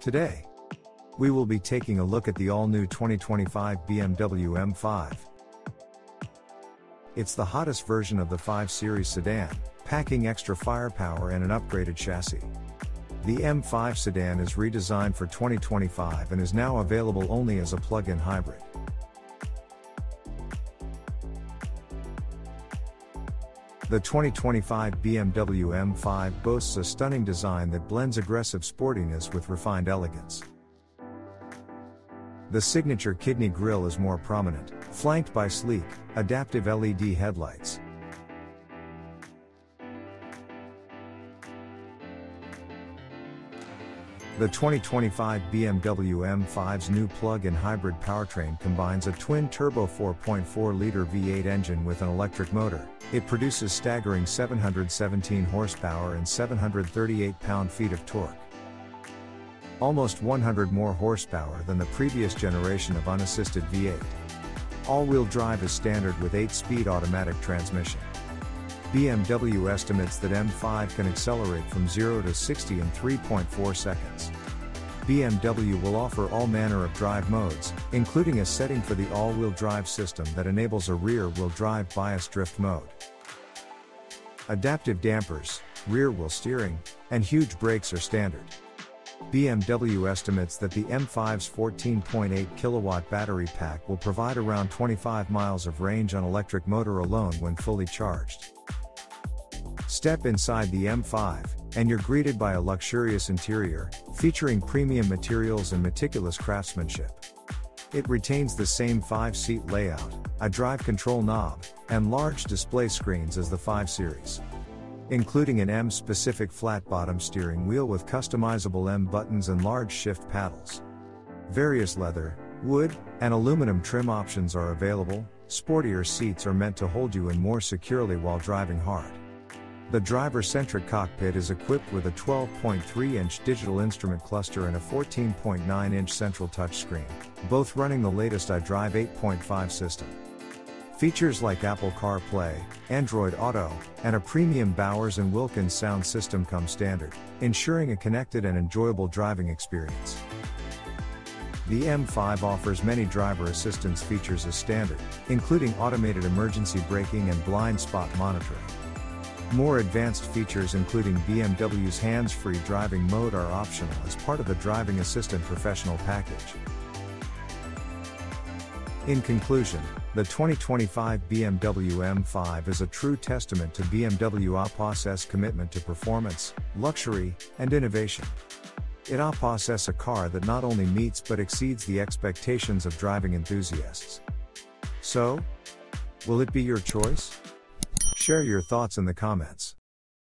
Today, we will be taking a look at the all new 2025 BMW M5. It's the hottest version of the 5 Series sedan, packing extra firepower and an upgraded chassis. The M5 sedan is redesigned for 2025 and is now available only as a plug in hybrid. The 2025 BMW M5 boasts a stunning design that blends aggressive sportiness with refined elegance. The signature kidney grille is more prominent, flanked by sleek, adaptive LED headlights. The 2025 BMW M5's new plug-in hybrid powertrain combines a twin-turbo 4.4-liter V8 engine with an electric motor. It produces staggering 717 horsepower and 738 pound-feet of torque. Almost 100 more horsepower than the previous generation of unassisted V8. All-wheel drive is standard with 8-speed automatic transmission. BMW estimates that M5 can accelerate from 0 to 60 in 3.4 seconds. BMW will offer all manner of drive modes, including a setting for the all-wheel drive system that enables a rear-wheel drive bias drift mode. Adaptive dampers, rear-wheel steering, and huge brakes are standard. BMW estimates that the M5's 14.8 kilowatt battery pack will provide around 25 miles of range on electric motor alone when fully charged. Step inside the M5, and you're greeted by a luxurious interior, featuring premium materials and meticulous craftsmanship. It retains the same 5 seat layout, a drive control knob, and large display screens as the 5 Series. Including an M specific flat bottom steering wheel with customizable M buttons and large shift paddles. Various leather, wood, and aluminum trim options are available. Sportier seats are meant to hold you in more securely while driving hard. The driver-centric cockpit is equipped with a 12.3-inch digital instrument cluster and a 14.9-inch central touchscreen, both running the latest iDrive 8.5 system. Features like Apple CarPlay, Android Auto, and a premium Bowers & Wilkins sound system come standard, ensuring a connected and enjoyable driving experience. The M5 offers many driver assistance features as standard, including automated emergency braking and blind spot monitoring. More advanced features including BMW's hands-free driving mode are optional as part of the Driving Assistant Professional package. In conclusion, the 2025 BMW M5 is a true testament to BMW APAS' commitment to performance, luxury, and innovation. It APAS a car that not only meets but exceeds the expectations of driving enthusiasts. So, will it be your choice? Share your thoughts in the comments.